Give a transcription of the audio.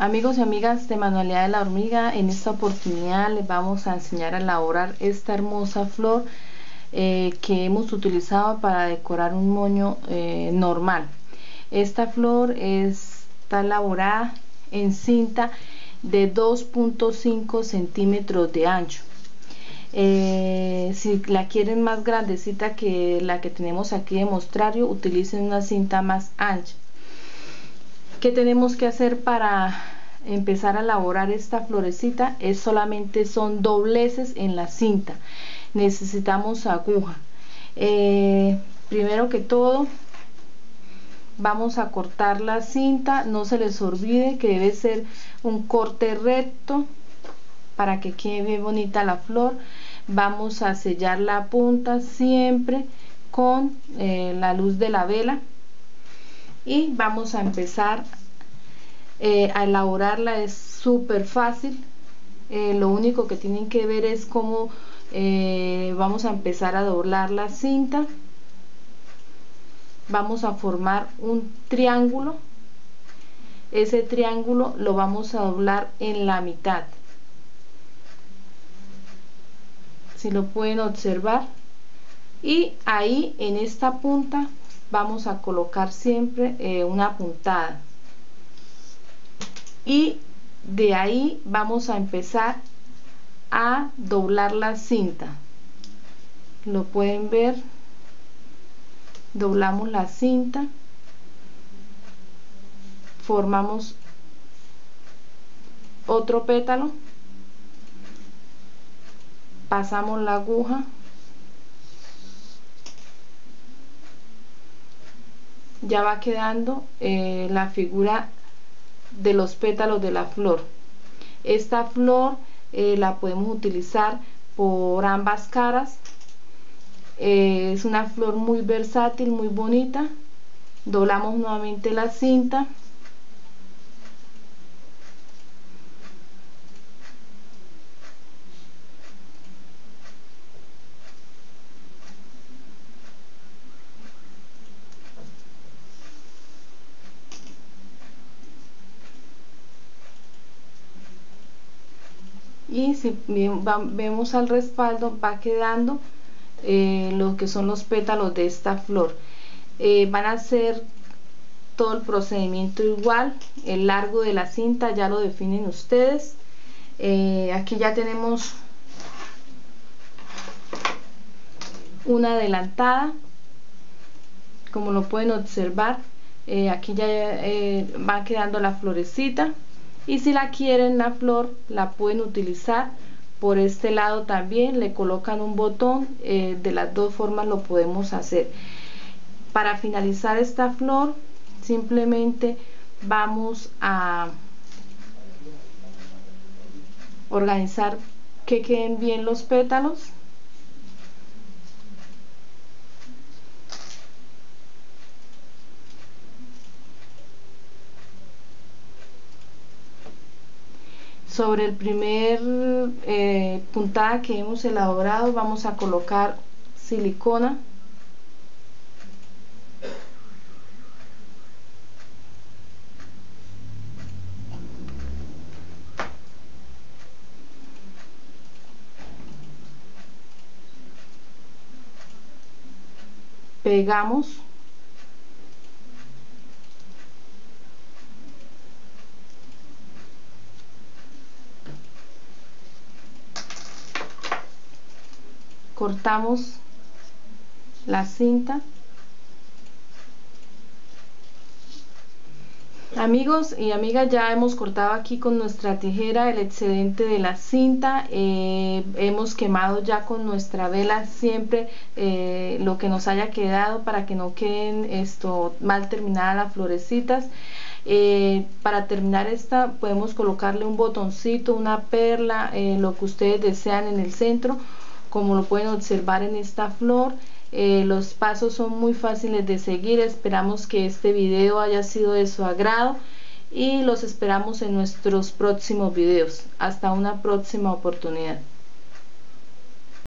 Amigos y amigas de Manualidad de la Hormiga, en esta oportunidad les vamos a enseñar a elaborar esta hermosa flor eh, que hemos utilizado para decorar un moño eh, normal. Esta flor está elaborada en cinta de 2.5 centímetros de ancho. Eh, si la quieren más grandecita que la que tenemos aquí de mostrario, utilicen una cinta más ancha. ¿Qué tenemos que hacer para empezar a elaborar esta florecita? Es solamente son dobleces en la cinta. Necesitamos aguja. Eh, primero que todo, vamos a cortar la cinta. No se les olvide que debe ser un corte recto para que quede bien bonita la flor. Vamos a sellar la punta siempre con eh, la luz de la vela y vamos a empezar eh, a elaborarla es súper fácil. Eh, lo único que tienen que ver es cómo eh, vamos a empezar a doblar la cinta. Vamos a formar un triángulo. Ese triángulo lo vamos a doblar en la mitad. Si lo pueden observar. Y ahí en esta punta vamos a colocar siempre una puntada y de ahí vamos a empezar a doblar la cinta. Lo pueden ver. Doblamos la cinta. Formamos otro pétalo. Pasamos la aguja. Ya va quedando eh, la figura de los pétalos de la flor. Esta flor eh, la podemos utilizar por ambas caras. Eh, es una flor muy versátil muy bonita. Doblamos nuevamente la cinta y si vemos al respaldo va quedando eh, lo que son los pétalos de esta flor. Eh, van a hacer todo el procedimiento igual el largo de la cinta ya lo definen ustedes. Eh, aquí ya tenemos una adelantada como lo pueden observar aquí ya va quedando la florecita y si la quieren la flor la pueden utilizar. Por este lado también le colocan un botón eh, de las dos formas lo podemos hacer. Para finalizar esta flor simplemente vamos a organizar que queden bien los pétalos sobre el primer eh, puntada que hemos elaborado vamos a colocar silicona. Pegamos cortamos la cinta. Amigos y amigas ya hemos cortado aquí con nuestra tijera el excedente de la cinta. Eh, hemos quemado ya con nuestra vela siempre eh, lo que nos haya quedado para que no queden esto mal terminadas las florecitas. Eh, para terminar esta podemos colocarle un botoncito una perla lo que ustedes desean en el centro como lo pueden observar en esta flor eh, los pasos son muy fáciles de seguir esperamos que este video haya sido de su agrado y los esperamos en nuestros próximos videos. Hasta una próxima oportunidad